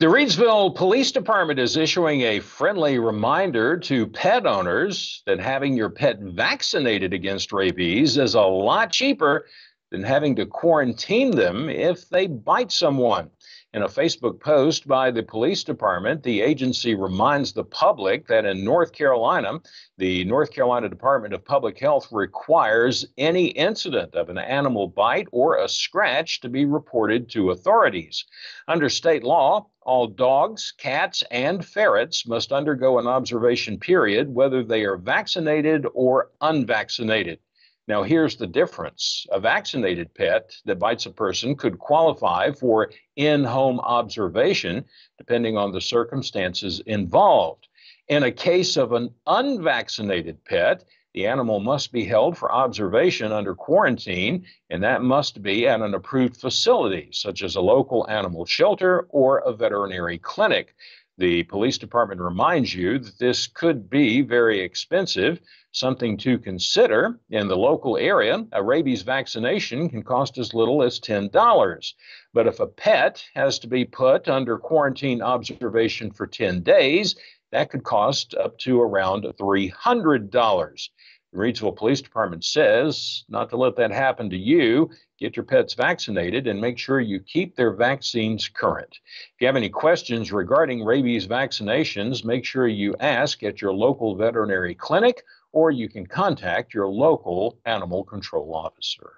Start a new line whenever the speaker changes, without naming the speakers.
The Reidsville Police Department is issuing a friendly reminder to pet owners that having your pet vaccinated against rabies is a lot cheaper than having to quarantine them if they bite someone. In a Facebook post by the police department, the agency reminds the public that in North Carolina, the North Carolina Department of Public Health requires any incident of an animal bite or a scratch to be reported to authorities. Under state law, all dogs, cats, and ferrets must undergo an observation period, whether they are vaccinated or unvaccinated. Now, here's the difference a vaccinated pet that bites a person could qualify for in home observation, depending on the circumstances involved. In a case of an unvaccinated pet, the animal must be held for observation under quarantine, and that must be at an approved facility, such as a local animal shelter or a veterinary clinic. The police department reminds you that this could be very expensive, something to consider. In the local area, a rabies vaccination can cost as little as $10. But if a pet has to be put under quarantine observation for 10 days, that could cost up to around $300. The Reidsville Police Department says not to let that happen to you. Get your pets vaccinated and make sure you keep their vaccines current. If you have any questions regarding rabies vaccinations, make sure you ask at your local veterinary clinic or you can contact your local animal control officer.